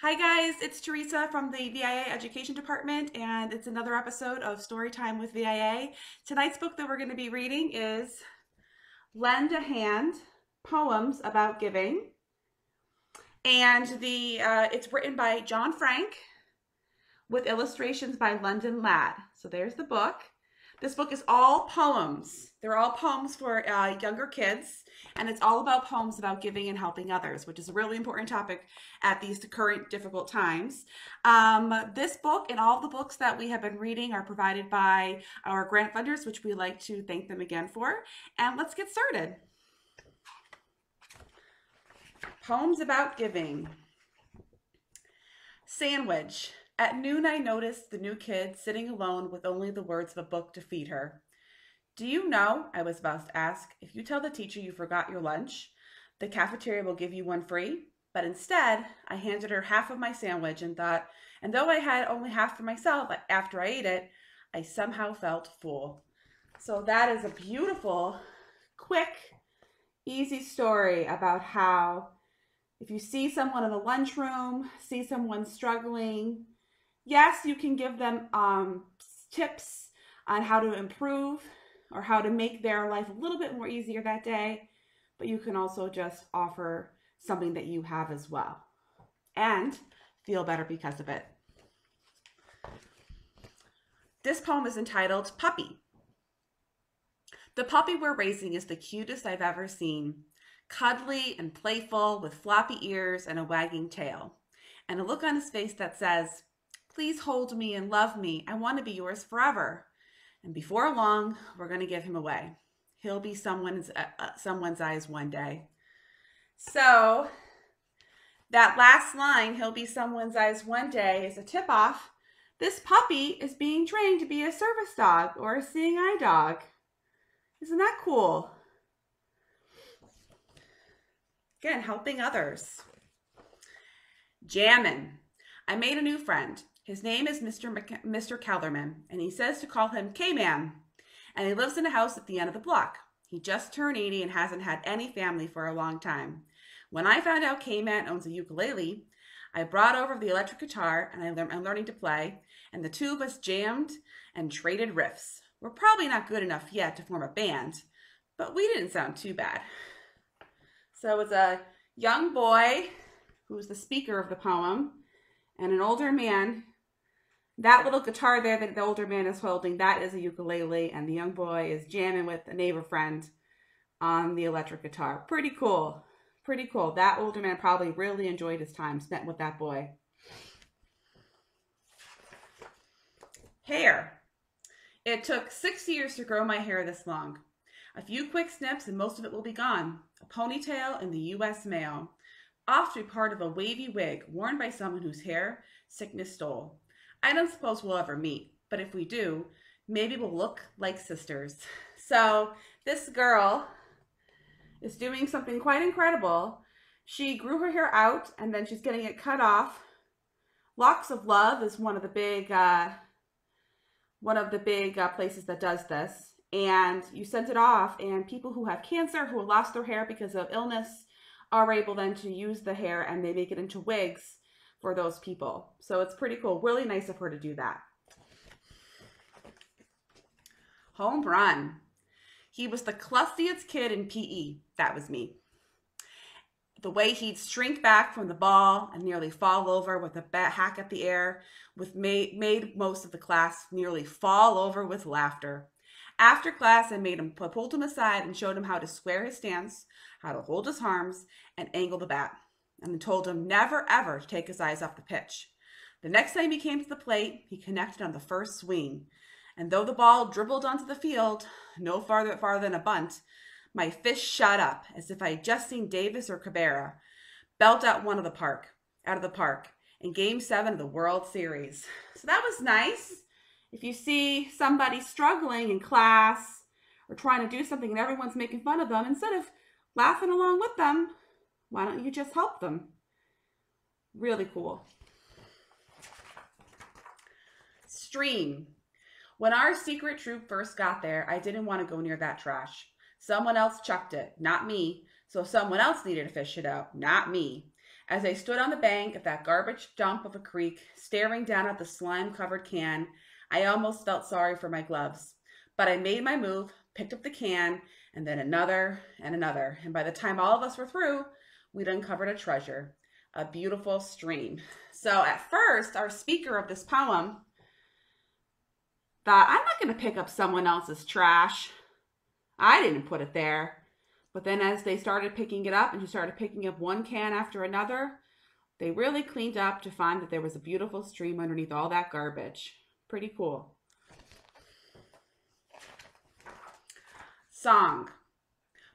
Hi guys, it's Teresa from the VIA Education Department and it's another episode of Storytime with VIA. Tonight's book that we're going to be reading is Lend a Hand, Poems About Giving. And the uh, it's written by John Frank with illustrations by London Ladd. So there's the book. This book is all poems. They're all poems for uh, younger kids, and it's all about poems about giving and helping others, which is a really important topic at these current difficult times. Um, this book and all the books that we have been reading are provided by our grant funders, which we like to thank them again for. And let's get started. Poems about giving. Sandwich. At noon, I noticed the new kid sitting alone with only the words of a book to feed her. Do you know, I was about to ask, if you tell the teacher you forgot your lunch, the cafeteria will give you one free? But instead, I handed her half of my sandwich and thought, and though I had only half for myself after I ate it, I somehow felt full. So that is a beautiful, quick, easy story about how if you see someone in the lunchroom, see someone struggling, yes, you can give them um, tips on how to improve or how to make their life a little bit more easier that day, but you can also just offer something that you have as well and feel better because of it. This poem is entitled Puppy. The puppy we're raising is the cutest I've ever seen. Cuddly and playful with floppy ears and a wagging tail, and a look on his face that says, Please hold me and love me. I want to be yours forever. And before long, we're going to give him away. He'll be someone's uh, uh, someone's eyes one day. So that last line, he'll be someone's eyes one day, is a tip off. This puppy is being trained to be a service dog or a seeing eye dog. Isn't that cool? Again, helping others. Jammin'. I made a new friend. His name is Mr. Mc- Mr. Kellerman, and he says to call him K-Man. And he lives in a house at the end of the block. He just turned 80 and hasn't had any family for a long time. When I found out K-Man owns a ukulele, I brought over the electric guitar and I le- I'm learning to play, and the two of us jammed and traded riffs. We're probably not good enough yet to form a band, but we didn't sound too bad. So it's a young boy who's the speaker of the poem and an older man that little guitar there that the older man is holding, that is a ukulele, and the young boy is jamming with a neighbor friend on the electric guitar. Pretty cool. Pretty cool. That older man probably really enjoyed his time spent with that boy. Hair. It took six years to grow my hair this long. A few quick snips and most of it will be gone. A ponytail in the U.S. mail. Off to be part of a wavy wig worn by someone whose hair sickness stole. I don't suppose we'll ever meet, but if we do, maybe we'll look like sisters. So this girl is doing something quite incredible. She grew her hair out and then she's getting it cut off. Locks of Love is one of the big, uh, one of the big uh, places that does this. And you send it off, and people who have cancer, who have lost their hair because of illness, are able then to use the hair and they make it into wigs for those people. So it's pretty cool. Really nice of her to do that. Home run. He was the clumsiest kid in PE. That was me. The way he'd shrink back from the ball and nearly fall over with a bat hack at the air with made, made most of the class nearly fall over with laughter. After class, I made him pulled him aside and showed him how to square his stance, how to hold his arms, and angle the bat and told him never ever to take his eyes off the pitch. The next time he came to the plate, he connected on the first swing. And though the ball dribbled onto the field, no farther farther than a bunt, my fist shot up as if I had just seen Davis or Cabrera belt out one of the park, out of the park in game seven of the World Series. So that was nice. If you see somebody struggling in class or trying to do something and everyone's making fun of them, instead of laughing along with them, why don't you just help them? Really cool. Stream. When our secret troop first got there, I didn't want to go near that trash. Someone else chucked it, not me. So someone else needed to fish it out, not me. As I stood on the bank of that garbage dump of a creek, staring down at the slime covered can, I almost felt sorry for my gloves. But I made my move, picked up the can, and then another and another. And by the time all of us were through, we'd uncovered a treasure, a beautiful stream. So at first, our speaker of this poem thought, I'm not going to pick up someone else's trash. I didn't put it there. But then as they started picking it up and she started picking up one can after another, they really cleaned up to find that there was a beautiful stream underneath all that garbage. Pretty cool. Song.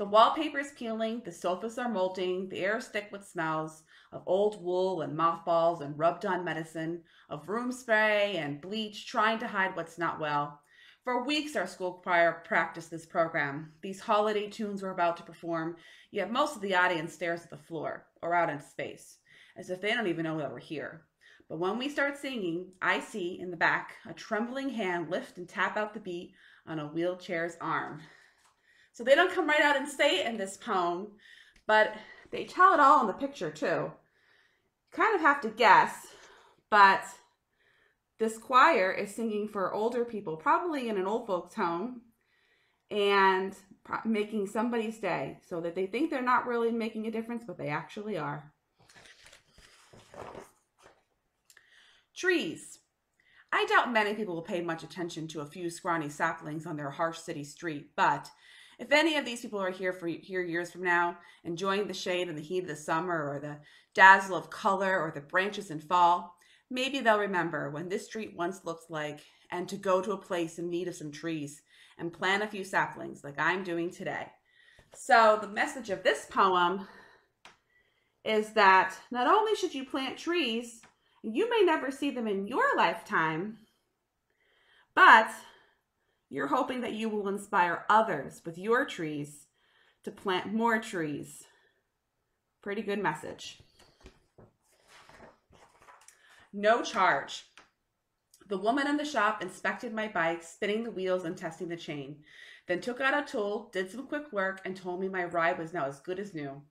The wallpaper is peeling, the sofas are molting, the air is thick with smells of old wool and mothballs and rubbed on medicine, of room spray and bleach trying to hide what's not well. For weeks, our school choir practiced this program. These holiday tunes were about to perform, yet most of the audience stares at the floor or out into space, as if they don't even know that we're here. But when we start singing, I see in the back a trembling hand lift and tap out the beat on a wheelchair's arm. So they don't come right out and say it in this poem, but they tell it all in the picture too. Kind of have to guess, but this choir is singing for older people, probably in an old folks home, and making somebody's day so that they think they're not really making a difference, but they actually are. Trees. I doubt many people will pay much attention to a few scrawny saplings on their harsh city street, but if any of these people are here for here years from now, enjoying the shade and the heat of the summer or the dazzle of color or the branches in fall, Maybe they'll remember when this street once looked like and to go to a place in need of some trees and plant a few saplings like I'm doing today. So the message of this poem is that not only should you plant trees, you may never see them in your lifetime, but you're hoping that you will inspire others with your trees to plant more trees. Pretty good message. No charge. The woman in the shop inspected my bike, spinning the wheels and testing the chain, then took out a tool, did some quick work, and told me my ride was now as good as new.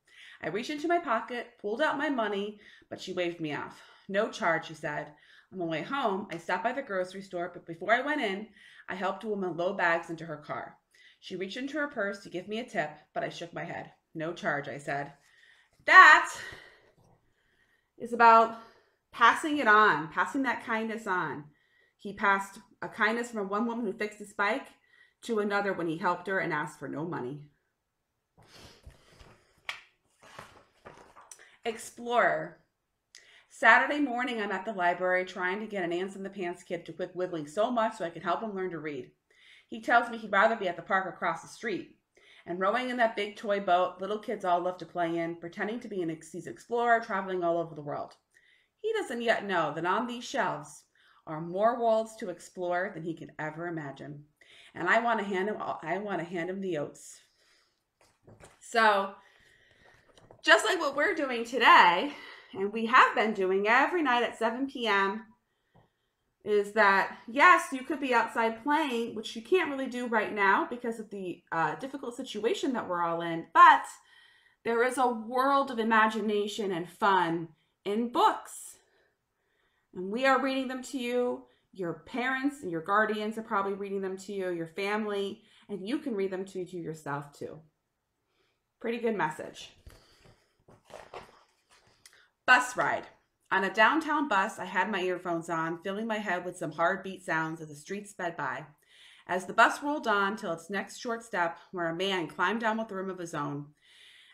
I reached into my pocket, pulled out my money, but she waved me off. No charge, she said. On the way home, I stopped by the grocery store, but before I went in, I helped a woman load bags into her car. She reached into her purse to give me a tip, but I shook my head. No charge, I said. That is about passing it on, passing that kindness on. He passed a kindness from one woman who fixed his bike to another when he helped her and asked for no money. Explorer. Saturday morning, I'm at the library trying to get an Ants in the Pants kid to quit wiggling so much so I can help him learn to read. He tells me he'd rather be at the park across the street. And rowing in that big toy boat, little kids all love to play in, pretending to be an explorer traveling all over the world. He doesn't yet know that on these shelves are more worlds to explore than he can ever imagine. And I want to hand him I want to hand him the oats. So, just like what we're doing today, and we have been doing every night at 7 p.m., is that yes, you could be outside playing, which you can't really do right now because of the uh, difficult situation that we're all in, but there is a world of imagination and fun in books. And we are reading them to you. Your parents and your guardians are probably reading them to you, your family, and you can read them to, you yourself too. Pretty good message. Bus ride. On a downtown bus, I had my earphones on, filling my head with some hard beat sounds as the streets sped by. As the bus rolled on till its next short step, where a man climbed down with a room of his own,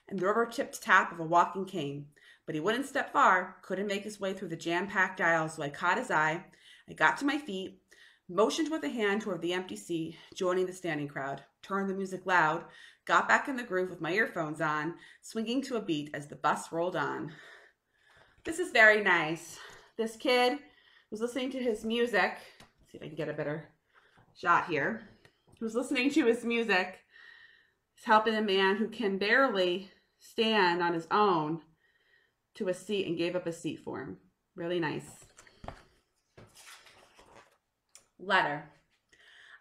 and the rubber tipped tap of a walking cane, but he wouldn't step far, couldn't make his way through the jam packed aisle, so I caught his eye. I got to my feet, motioned with a hand toward the empty seat, joining the standing crowd, turned the music loud, got back in the groove with my earphones on, swinging to a beat as the bus rolled on. This is very nice. This kid was listening to his music. Let's see if I can get a better shot here. He was listening to his music. He's helping a man who can barely stand on his own to a seat and gave up a seat for him. Really nice. Letter.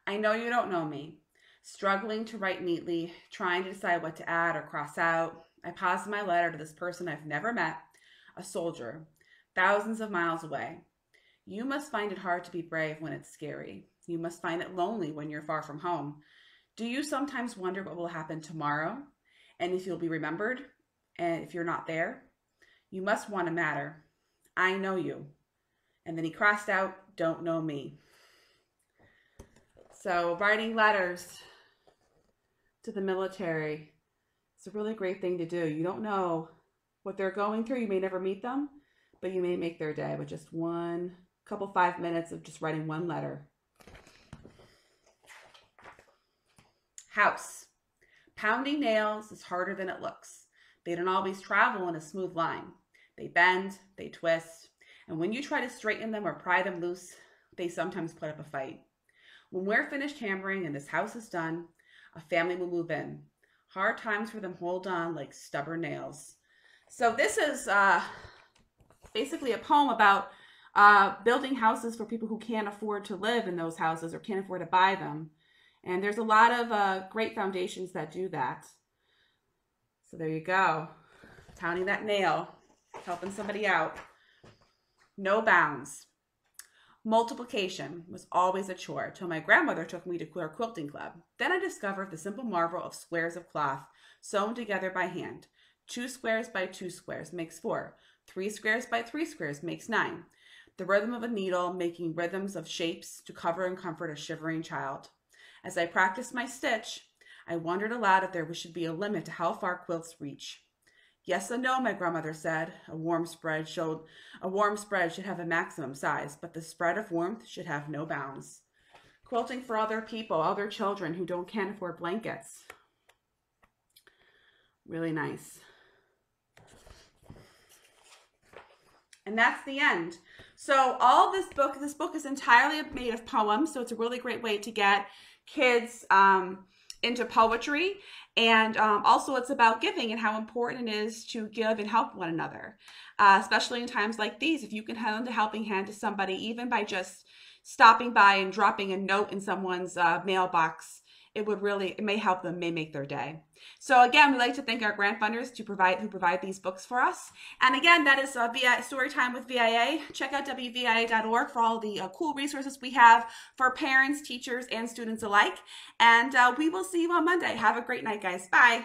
I know you don't know me. Struggling to write neatly, trying to decide what to add or cross out. I paused my letter to this person I've never met, a soldier, thousands of miles away. You must find it hard to be brave when it's scary. You must find it lonely when you're far from home. Do you sometimes wonder what will happen tomorrow and if you'll be remembered and if you're not there? You must want to matter. I know you. And then he crossed out, don't know me. So, writing letters to the military is a really great thing to do. You don't know what they're going through. You may never meet them, but you may make their day with just one couple five minutes of just writing one letter. House. Pounding nails is harder than it looks. They don't always travel in a smooth line. They bend, they twist, and when you try to straighten them or pry them loose, they sometimes put up a fight. When we're finished hammering and this house is done, a family will move in. Hard times for them hold on like stubborn nails. So this is uh, basically a poem about uh, building houses for people who can't afford to live in those houses or can't afford to buy them. And there's a lot of uh, great foundations that do that. So there you go. Pounding that nail, helping somebody out. No bounds. Multiplication was always a chore till my grandmother took me to her quilting club. Then I discovered the simple marvel of squares of cloth sewn together by hand. Two squares by two squares makes four. Three squares by three squares makes nine. The rhythm of a needle making rhythms of shapes to cover and comfort a shivering child. As I practiced my stitch, I wondered aloud if there should be a limit to how far quilts reach. Yes and no, my grandmother said. A warm spread showed a warm spread should have a maximum size, but the spread of warmth should have no bounds. Quilting for other people, other children who don't can't afford blankets. Really nice. And that's the end. So all this book, this book is entirely made of poems, so it's a really great way to get kids um, into poetry. And um, also, it's about giving and how important it is to give and help one another, uh, especially in times like these. If you can lend a helping hand to somebody, even by just stopping by and dropping a note in someone's uh, mailbox, it would really it may help them may make their day. So again we like to thank our grant funders to provide who provide these books for us. And again that is uh, via storytime with via check out wvia.org for all the uh, cool resources we have for parents teachers and students alike. And uh, we will see you on monday. Have a great night guys. Bye